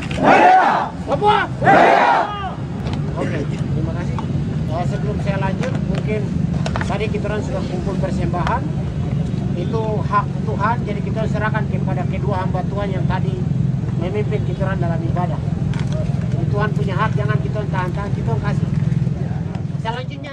Semua? Oke, terima kasih. Sebelum saya lanjut, mungkin tadi kita orang sudah kumpul persembahan. Itu hak Tuhan, jadi kita serahkan kepada kedua hamba Tuhan yang tadi memimpin kita dalam ibadah. Tuhan punya hak, jangan kita tahan-tahan, kita kasih. Selanjutnya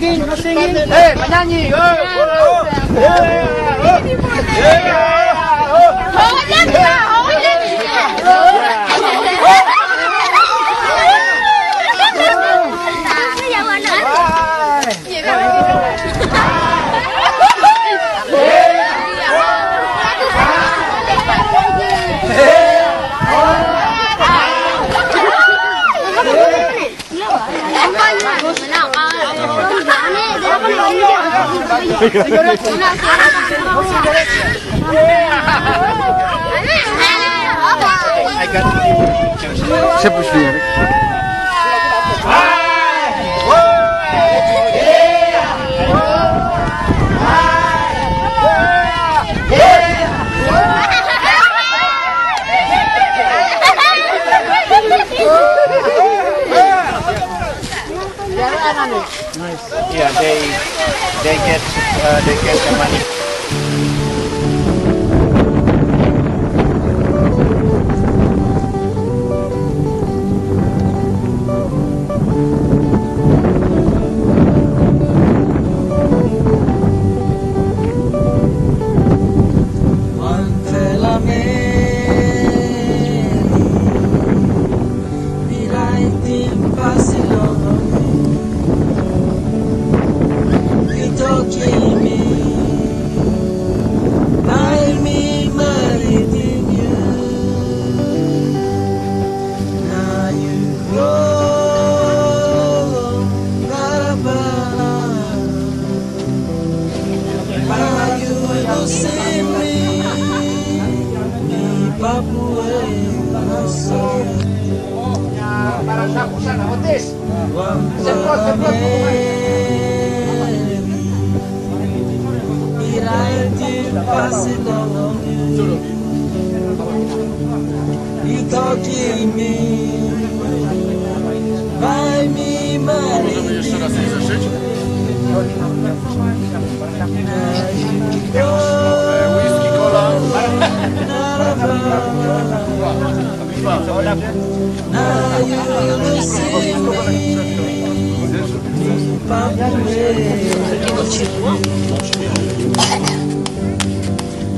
声音，声音，哎，拿下你，滚！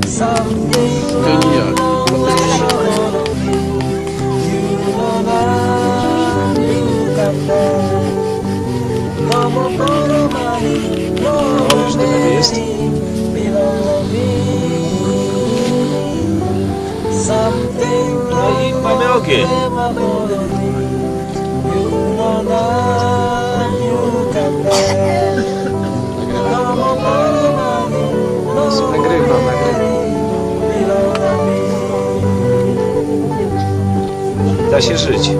Something 新世纪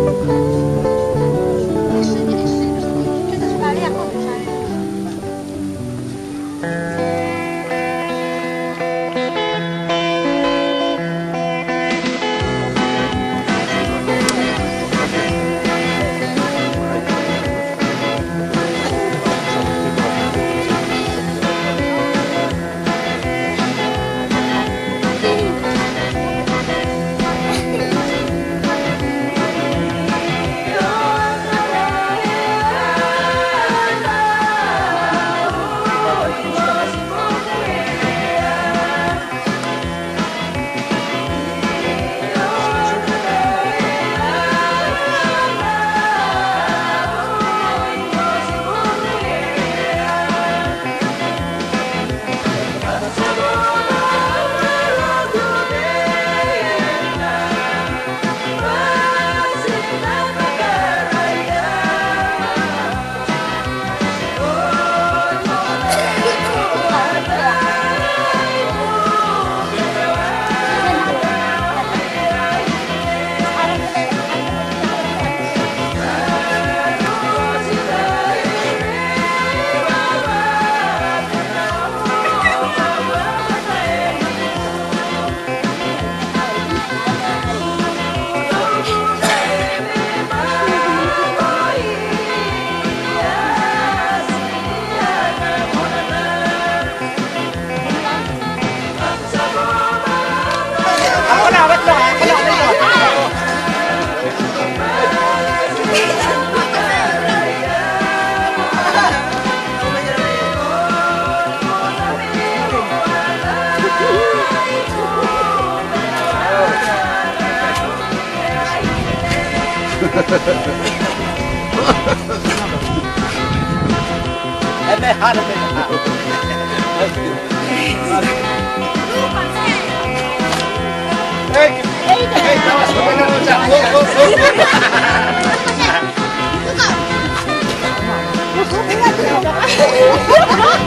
and they had a bit of Hey, hey, hey, that was going on. Look, look, look. Look up. Look up.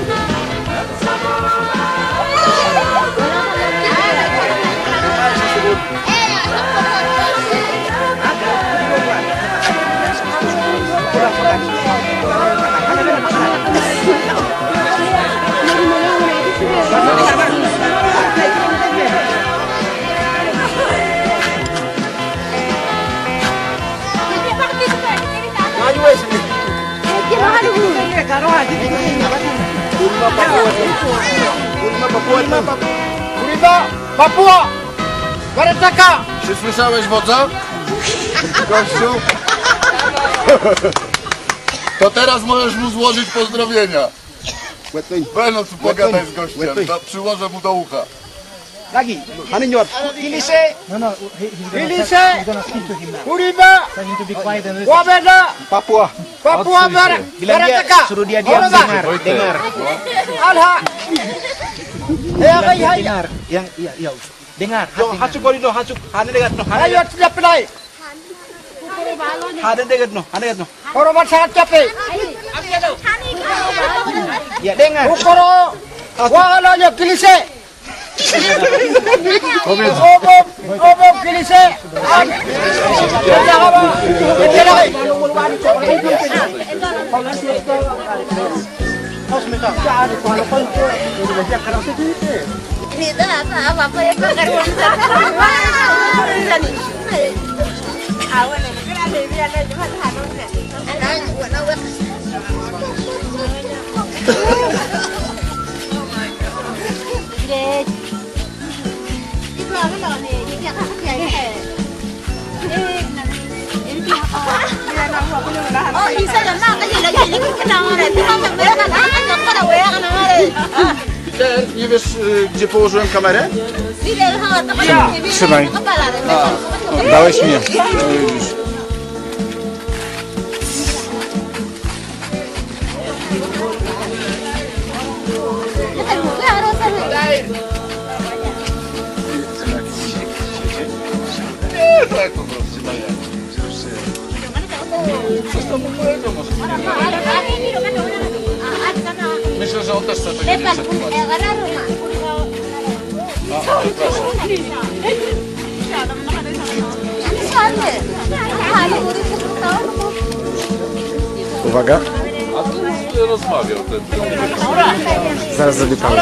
Kurwa, Papua! Barataka! Czy słyszałeś wodza? Gościu? To teraz możesz mu złożyć pozdrowienia. Będą tu pogadać z gościem, przyłożę mu do ucha. lagi. Hani nyot kilise kilise kuriba wabeda. Papua. Papua bar bilang dia suruh dia diam dengar dengar. Alha. Ya kai hai yang iya iya dengar yo hasuk kori no hasuk hani dengar no hani ayo tidak pelai hani dengar no hani dengar no. Korobat sangat capek. Ya dengar. Ukoro wala yo kilise. Did Oh, lagi nie wiesz y, gdzie położyłem kamerę? Trzymaj. Dałeś mnie. Tak Może. Myślę, że on też chce tego nie przetłumaczyć. A, przepraszam. Uwaga. A tu rozmawiał ten. Zaraz zrobię pauzę.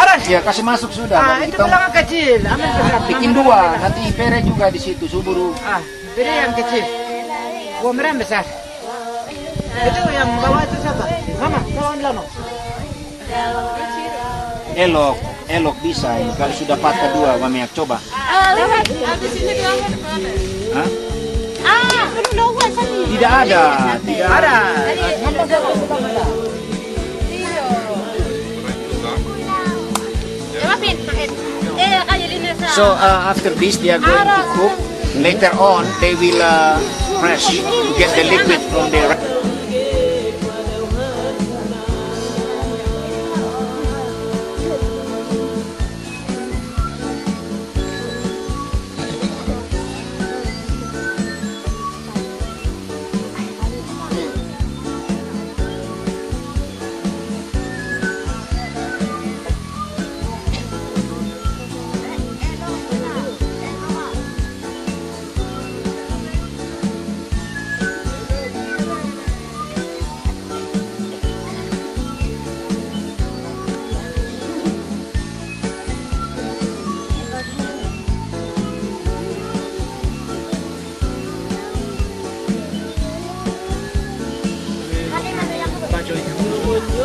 Arat? Ya, kasih masuk sudah. Ah, itu kita bilangan kecil. Ambil berapa? bikin dua. Nanti pere juga di situ, suburu. Ah, beri yang kecil. Gua merah besar. Itu yang bawah itu siapa? Mama, ambil no. Elok, elok bisa ini. Kalau sudah patah dua, Wamek coba. Ah, lihat. Habis ini dia Hah? Ah, belum dua sini. Tidak ada, tidak ada. So uh, after this, they are going to cook. Later on, they will uh, to get the liquid from the.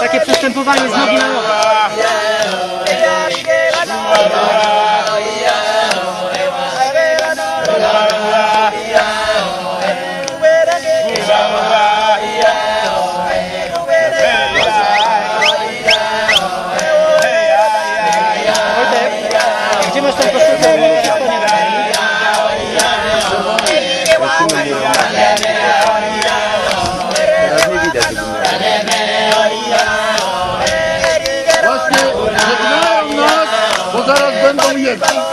Takie przestępowanie z nogi na nogę. Gracias.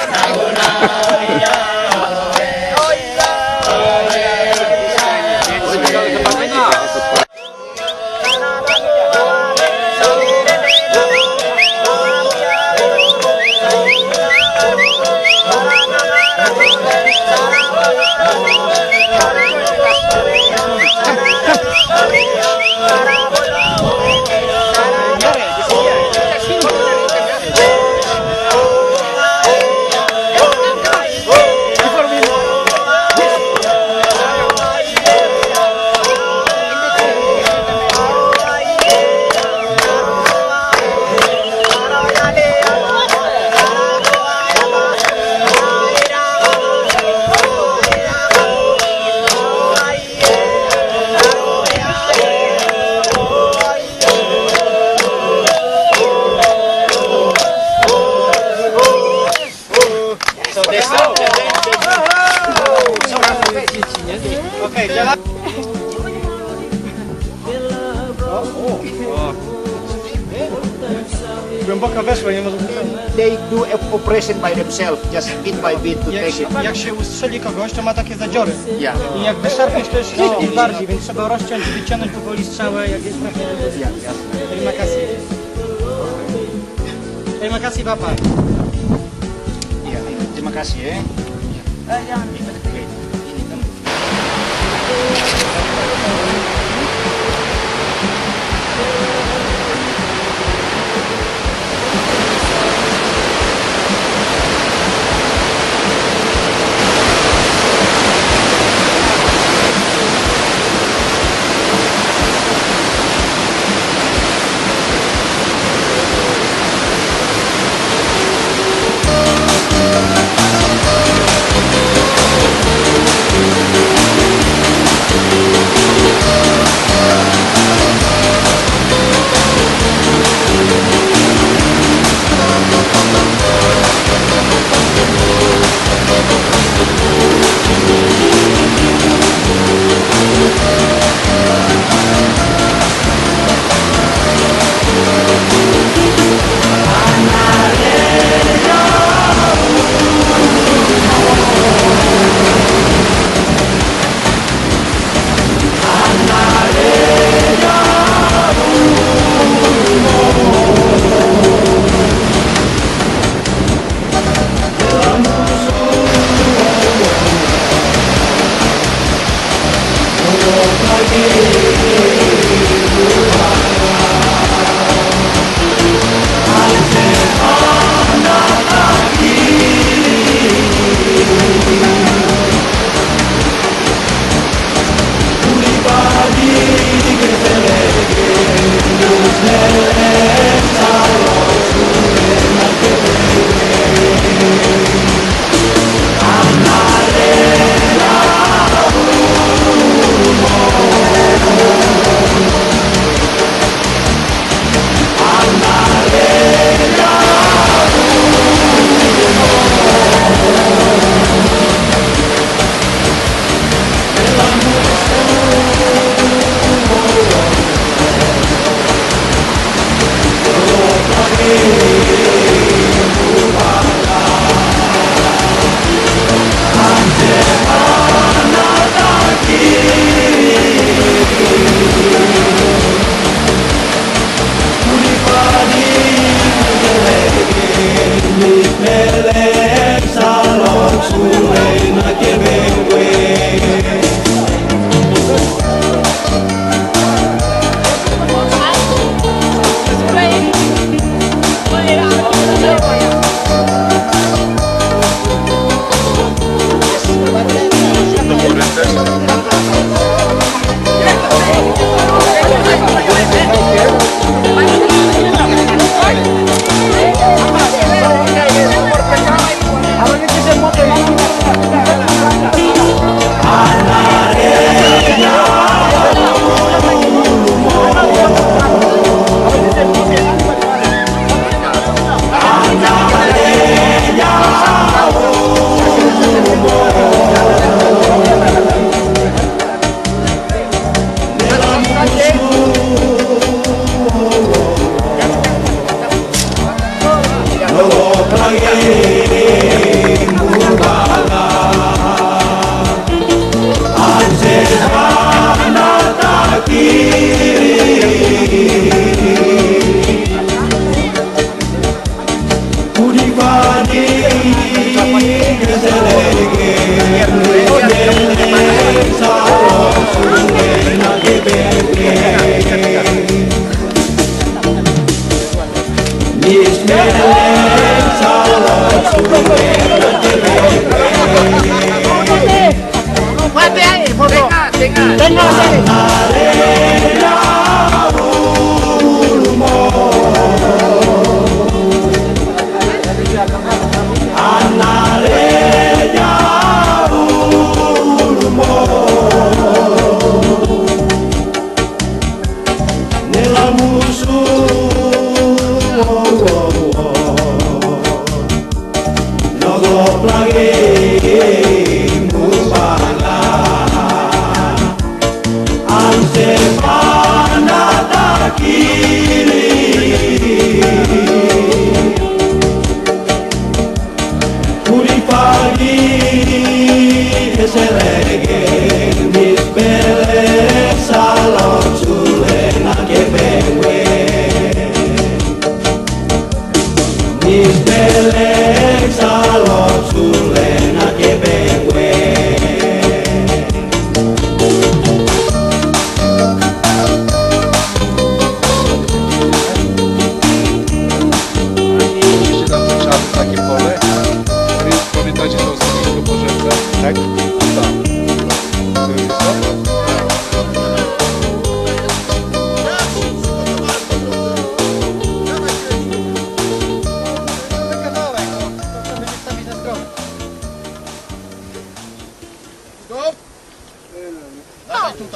Okej, działa? Głęboko weszło, nie może they do a operation by themselves, just bit by bit to jak take się, it. jak się ustrzeli kogoś, to ma takie zadziory. Yeah. I jak wyszarpiesz, to jeszcze no, bardziej, więc trzeba rozciąć i wyciągnąć powoli strzałę, jak jest. Yeah, yeah. Terima kasih. Terima kasih, Bapak. casi, ¿eh?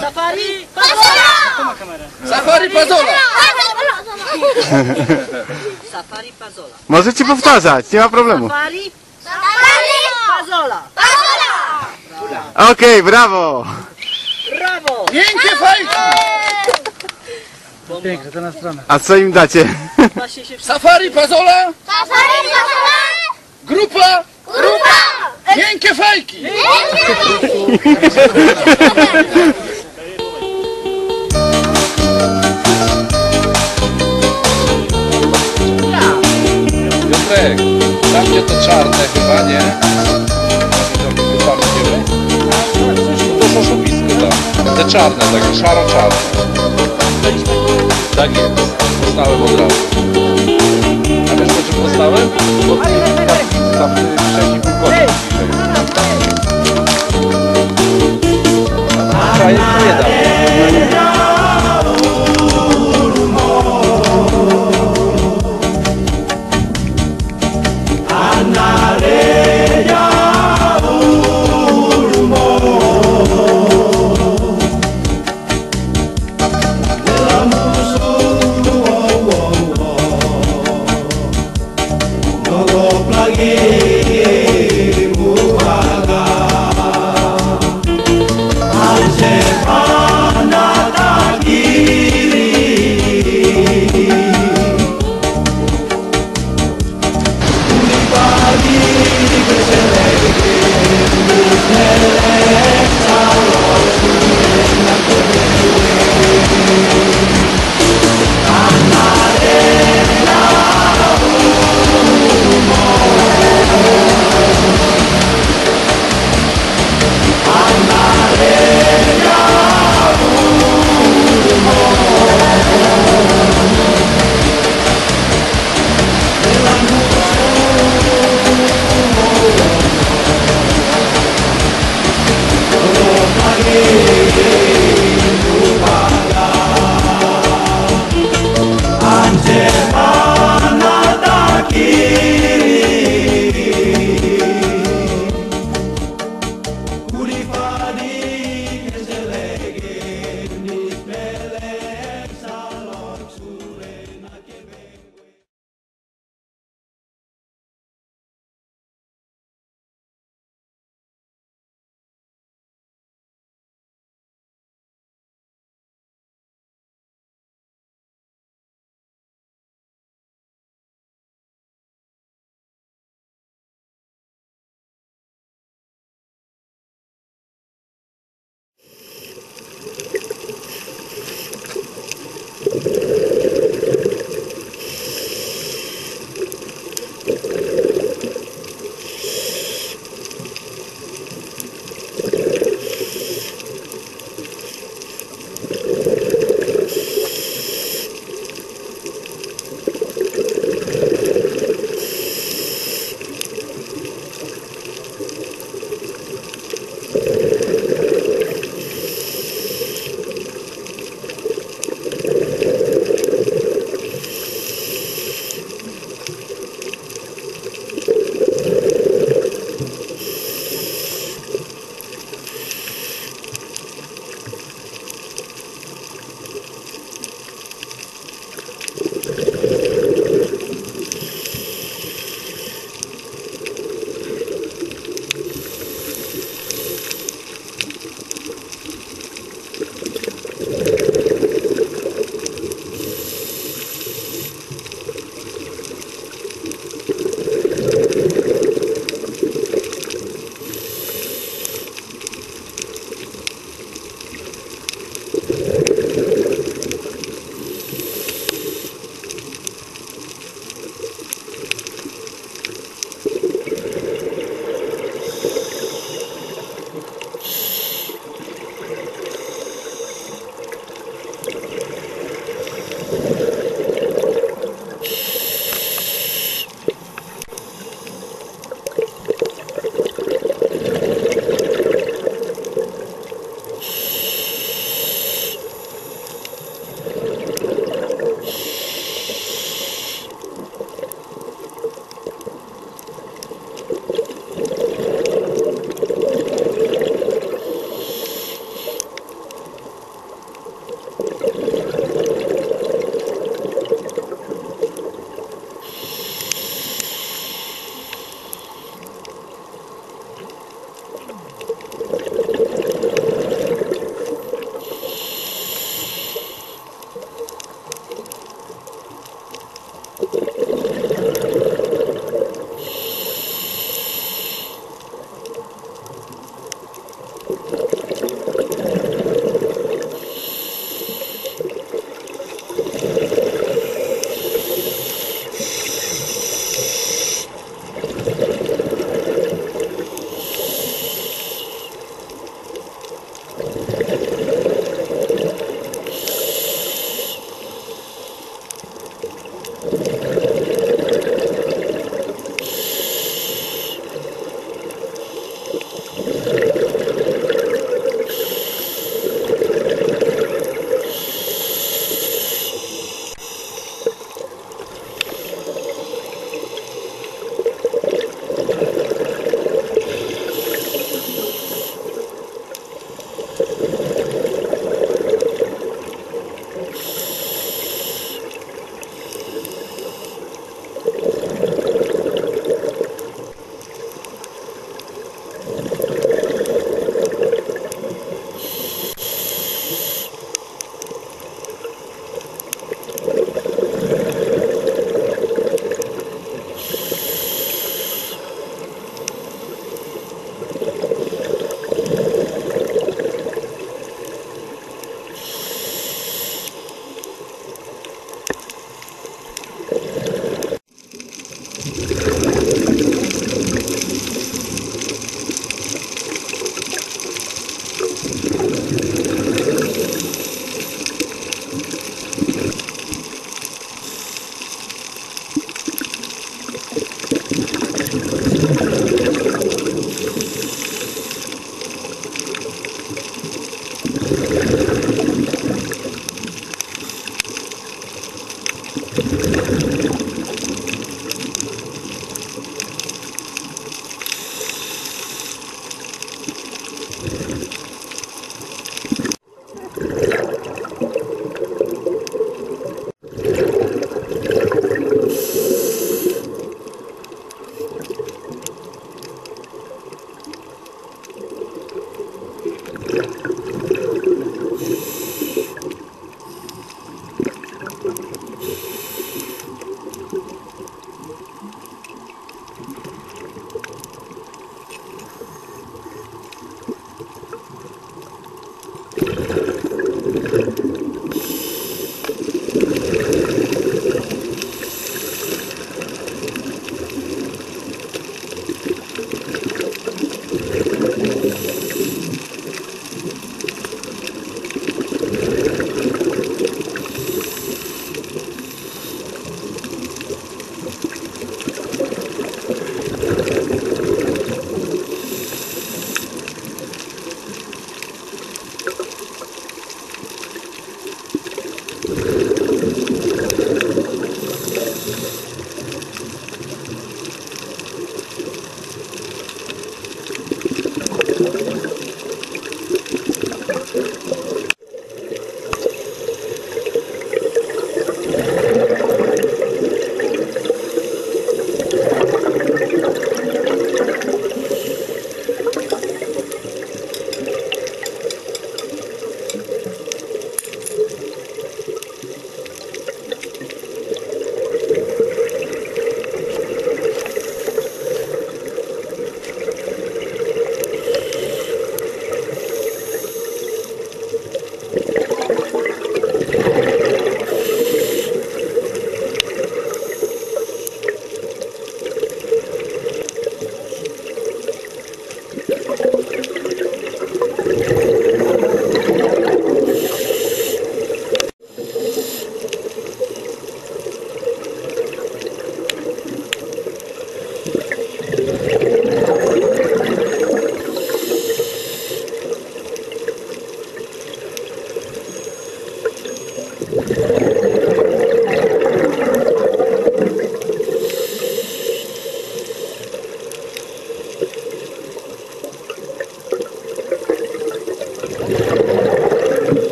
Safari! Safari Pazola! Safari Pazola. Możecie powtarzać, nie ma problemu. Safari? Safari! Pazola. Okej, brawo! Brawo! Miękkie fajki! Piękne, to na stronę. A co im dacie? Właśnie się Safari Pazola! Grupa! Grupa! Miękkie fajki! Piotrek, tam gdzie to czarne chyba, nie? Tam idziemy? To jest oszukisko tam. Te czarne, takie szaro-czarne. Tak jest. Poznałem od razu. A wiesz po czym poznałem? Bo tam y, wcześniej był konik dzisiaj. To nie.